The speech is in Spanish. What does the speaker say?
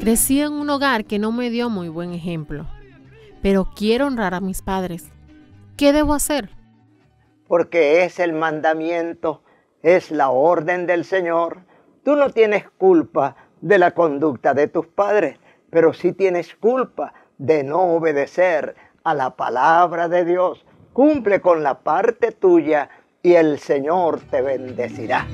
Crecí en un hogar que no me dio muy buen ejemplo, pero quiero honrar a mis padres. ¿Qué debo hacer? Porque es el mandamiento, es la orden del Señor. Tú no tienes culpa de la conducta de tus padres, pero sí tienes culpa de no obedecer a la palabra de Dios. Cumple con la parte tuya y el Señor te bendecirá.